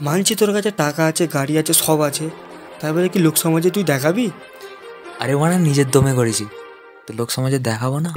মানছি তোর কাছে টাকা আছে গাড়ি আছে সব আছে। তারপরে কি লোক সমাজে তুই দেখাবি? আরে মানে নিজের দমে করেছি। তো লোক সমাজে দেখাবো না?